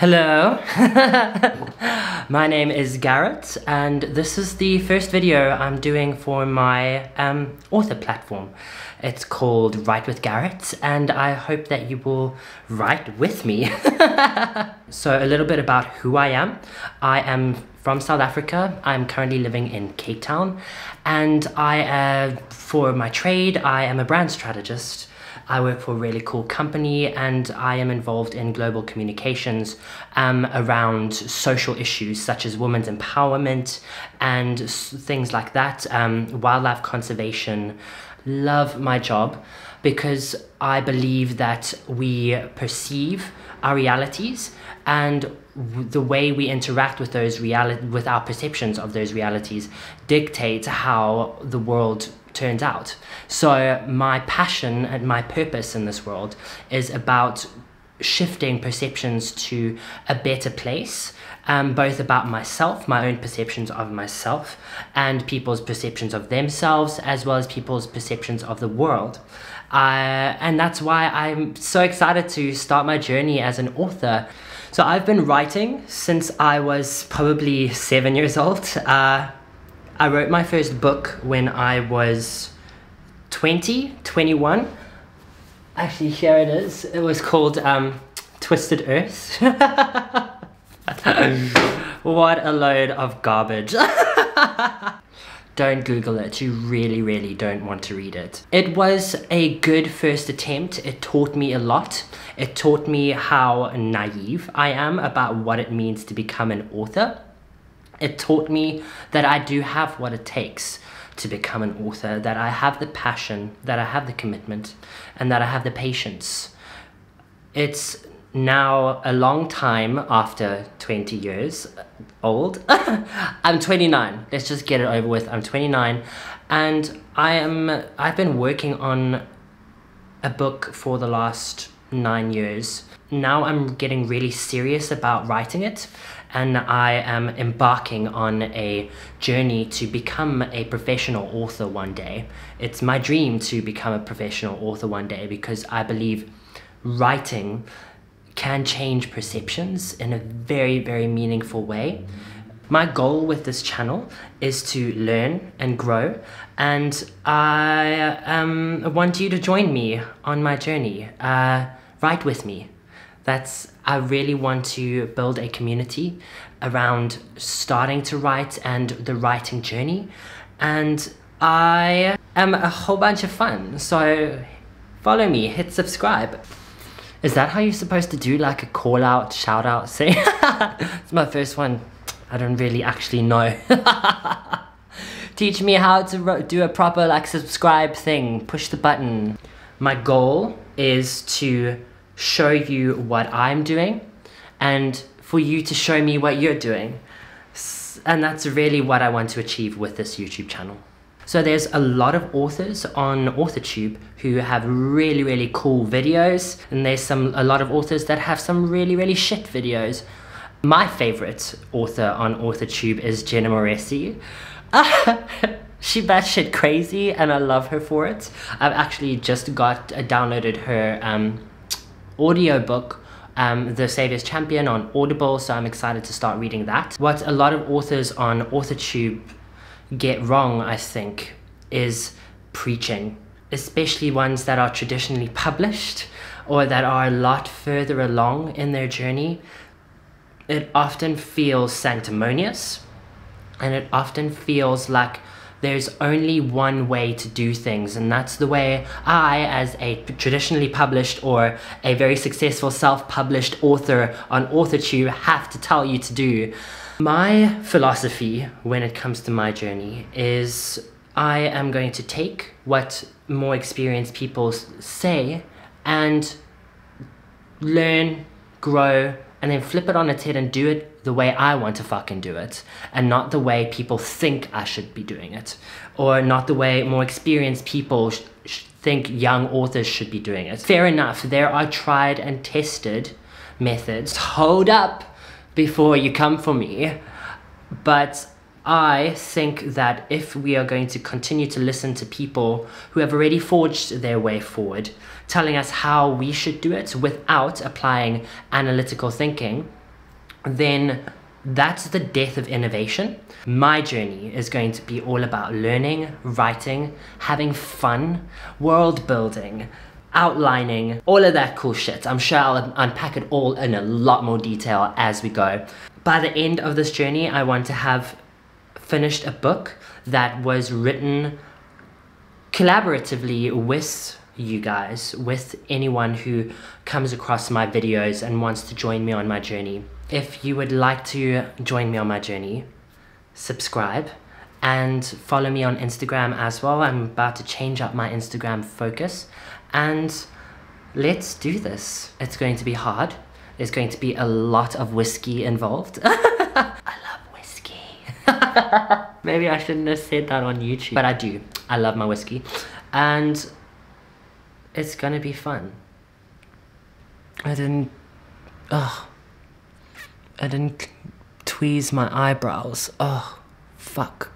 Hello, my name is Garret, and this is the first video I'm doing for my um, author platform. It's called Write with Garret, and I hope that you will write with me. so, a little bit about who I am. I am from South Africa. I'm currently living in Cape Town, and I, uh, for my trade, I am a brand strategist. I work for a really cool company and I am involved in global communications um, around social issues such as women's empowerment and things like that, um, wildlife conservation. Love my job because I believe that we perceive our realities and the way we interact with those reality with our perceptions of those realities dictates how the world turns out. So my passion and my purpose in this world is about shifting perceptions to a better place, um, both about myself, my own perceptions of myself, and people's perceptions of themselves, as well as people's perceptions of the world. Uh, and that's why I'm so excited to start my journey as an author. So I've been writing since I was probably seven years old. Uh, I wrote my first book when I was 20, 21. Actually, here it is. It was called um, Twisted Earth. what a load of garbage. don't Google it. You really, really don't want to read it. It was a good first attempt. It taught me a lot. It taught me how naive I am about what it means to become an author. It taught me that I do have what it takes to become an author, that I have the passion, that I have the commitment, and that I have the patience. It's now a long time after 20 years uh, old. I'm 29. Let's just get it over with. I'm 29 and I am I've been working on a book for the last 9 years. Now I'm getting really serious about writing it and I am embarking on a journey to become a professional author one day. It's my dream to become a professional author one day because I believe writing can change perceptions in a very, very meaningful way. My goal with this channel is to learn and grow, and I um, want you to join me on my journey. Uh, write with me. That's I really want to build a community around starting to write and the writing journey, and I am a whole bunch of fun. So follow me, hit subscribe. Is that how you're supposed to do like a call out, shout out, say? it's my first one. I don't really actually know. Teach me how to do a proper like subscribe thing, push the button. My goal is to show you what I'm doing and for you to show me what you're doing. And that's really what I want to achieve with this YouTube channel. So there's a lot of authors on AuthorTube who have really, really cool videos. And there's some a lot of authors that have some really, really shit videos. My favorite author on AuthorTube is Jenna Moreci. she batshit crazy and I love her for it. I've actually just got uh, downloaded her um, audiobook um, The Savior's Champion on Audible, so I'm excited to start reading that. What a lot of authors on AuthorTube get wrong, I think, is preaching, especially ones that are traditionally published or that are a lot further along in their journey. It often feels sanctimonious and it often feels like there's only one way to do things, and that's the way I, as a traditionally published or a very successful self published author on AuthorTube, have to tell you to do. My philosophy when it comes to my journey is I am going to take what more experienced people say and learn, grow, and then flip it on its head and do it the way I want to fucking do it, and not the way people think I should be doing it, or not the way more experienced people think young authors should be doing it. Fair enough, there are tried and tested methods. Hold up! before you come for me. But I think that if we are going to continue to listen to people who have already forged their way forward, telling us how we should do it without applying analytical thinking, then that's the death of innovation. My journey is going to be all about learning, writing, having fun, world building, outlining, all of that cool shit. I'm sure I'll unpack it all in a lot more detail as we go. By the end of this journey, I want to have finished a book that was written collaboratively with you guys, with anyone who comes across my videos and wants to join me on my journey. If you would like to join me on my journey, subscribe and follow me on Instagram as well. I'm about to change up my Instagram focus and let's do this. It's going to be hard. There's going to be a lot of whiskey involved. Maybe I shouldn't have said that on YouTube, but I do. I love my whiskey. And it's gonna be fun. I didn't. Oh. I didn't tweeze my eyebrows. Oh, fuck.